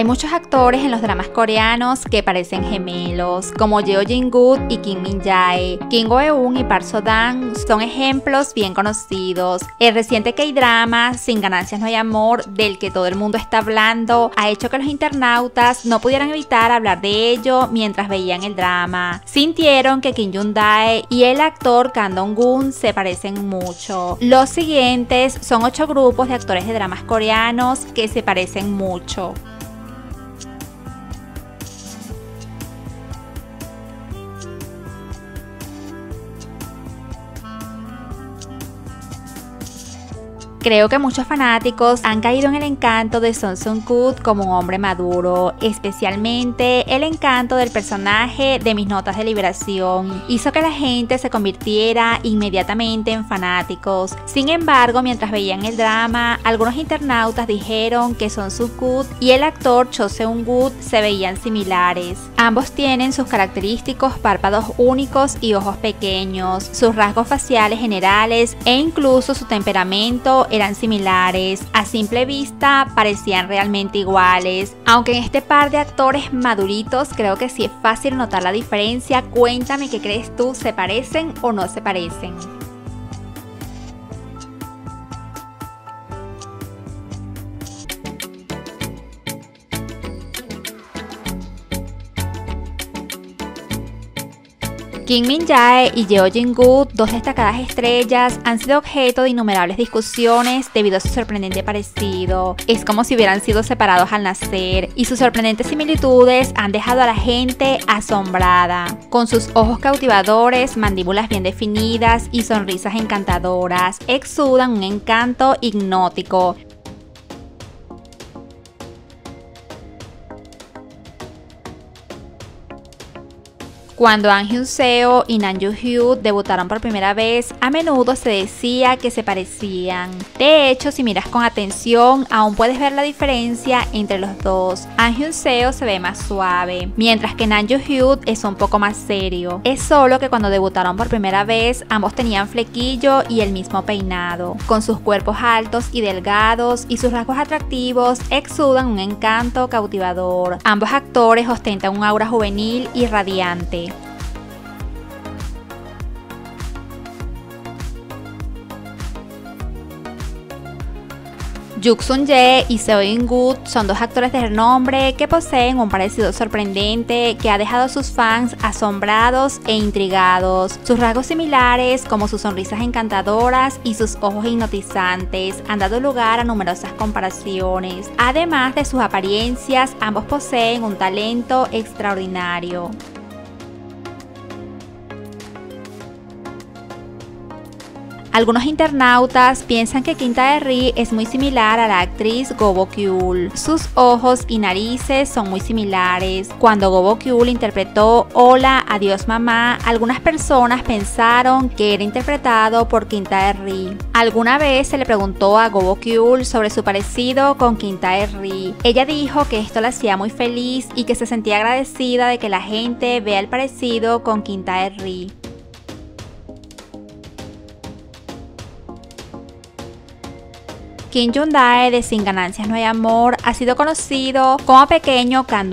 Hay muchos actores en los dramas coreanos que parecen gemelos, como Jeo Jin-gook y Kim Min-jae. Kim Go-eun y Park So-dang son ejemplos bien conocidos. El reciente K-drama Sin ganancias no hay amor, del que todo el mundo está hablando, ha hecho que los internautas no pudieran evitar hablar de ello mientras veían el drama. Sintieron que Kim Jun-dae y el actor Kang Dong-gun se parecen mucho. Los siguientes son ocho grupos de actores de dramas coreanos que se parecen mucho. Creo que muchos fanáticos han caído en el encanto de Son Sung Kut como un hombre maduro, especialmente el encanto del personaje de mis notas de liberación. Hizo que la gente se convirtiera inmediatamente en fanáticos. Sin embargo, mientras veían el drama, algunos internautas dijeron que Son Sung Kut y el actor Cho Seung Gut se veían similares. Ambos tienen sus característicos párpados únicos y ojos pequeños, sus rasgos faciales generales e incluso su temperamento eran similares, a simple vista parecían realmente iguales, aunque en este par de actores maduritos creo que sí es fácil notar la diferencia, cuéntame qué crees tú, ¿se parecen o no se parecen? Kim Min Jae y Jeo Jin Gook, dos destacadas estrellas, han sido objeto de innumerables discusiones debido a su sorprendente parecido. Es como si hubieran sido separados al nacer y sus sorprendentes similitudes han dejado a la gente asombrada. Con sus ojos cautivadores, mandíbulas bien definidas y sonrisas encantadoras, exudan un encanto hipnótico Cuando An Hyun Seo y Nan Yoo Hyo debutaron por primera vez, a menudo se decía que se parecían. De hecho, si miras con atención, aún puedes ver la diferencia entre los dos. An Hyun Seo se ve más suave, mientras que Nan Yoo Hyo es un poco más serio. Es solo que cuando debutaron por primera vez, ambos tenían flequillo y el mismo peinado. Con sus cuerpos altos y delgados y sus rasgos atractivos, exudan un encanto cautivador. Ambos actores ostentan un aura juvenil y radiante. Juk Ye y Seo In Good son dos actores de renombre que poseen un parecido sorprendente que ha dejado a sus fans asombrados e intrigados. Sus rasgos similares, como sus sonrisas encantadoras y sus ojos hipnotizantes, han dado lugar a numerosas comparaciones. Además de sus apariencias, ambos poseen un talento extraordinario. Algunos internautas piensan que Quinta de Ri es muy similar a la actriz Gobo Kyul. Sus ojos y narices son muy similares. Cuando Gobo Kyul interpretó Hola, adiós mamá, algunas personas pensaron que era interpretado por Quinta de Ri. Alguna vez se le preguntó a Gobo Kyul sobre su parecido con Quinta de Ri. Ella dijo que esto la hacía muy feliz y que se sentía agradecida de que la gente vea el parecido con Quinta de Ri. Kim Jun-dae de Sin Ganancias No Hay Amor ha sido conocido como pequeño Kang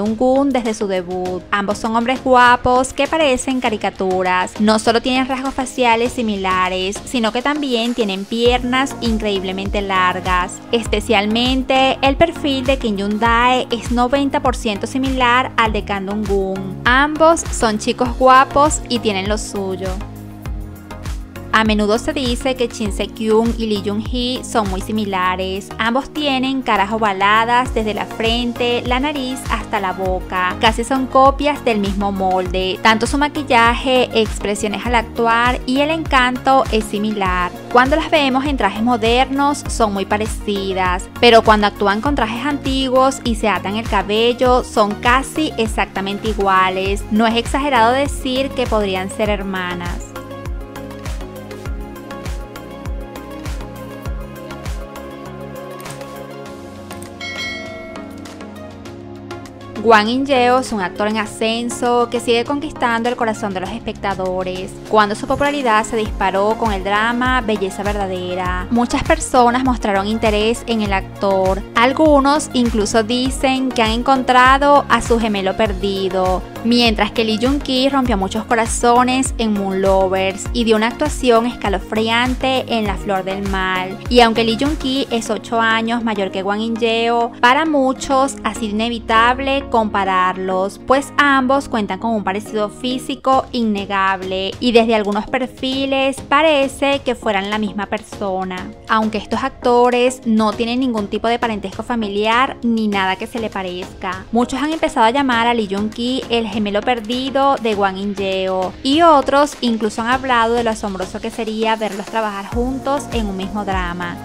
desde su debut. Ambos son hombres guapos que parecen caricaturas. No solo tienen rasgos faciales similares, sino que también tienen piernas increíblemente largas. Especialmente el perfil de Kim Jun-dae es 90% similar al de Kang Ambos son chicos guapos y tienen lo suyo. A menudo se dice que Shin Se-kyung y Lee Jung-hee son muy similares. Ambos tienen caras ovaladas desde la frente, la nariz hasta la boca. Casi son copias del mismo molde. Tanto su maquillaje, expresiones al actuar y el encanto es similar. Cuando las vemos en trajes modernos son muy parecidas, pero cuando actúan con trajes antiguos y se atan el cabello son casi exactamente iguales. No es exagerado decir que podrían ser hermanas. Wang In-yeo es un actor en ascenso que sigue conquistando el corazón de los espectadores. Cuando su popularidad se disparó con el drama Belleza Verdadera, muchas personas mostraron interés en el actor. Algunos incluso dicen que han encontrado a su gemelo perdido, mientras que Lee Jung-ki rompió muchos corazones en Moon Lovers y dio una actuación escalofriante en La Flor del Mal. Y aunque Lee Jung-ki es 8 años mayor que Wang In-yeo, para muchos ha sido inevitable compararlos, pues ambos cuentan con un parecido físico innegable y desde algunos perfiles parece que fueran la misma persona. Aunque estos actores no tienen ningún tipo de parentesco familiar ni nada que se le parezca. Muchos han empezado a llamar a Lee Jung-ki el gemelo perdido de Wang In-yeo y otros incluso han hablado de lo asombroso que sería verlos trabajar juntos en un mismo drama.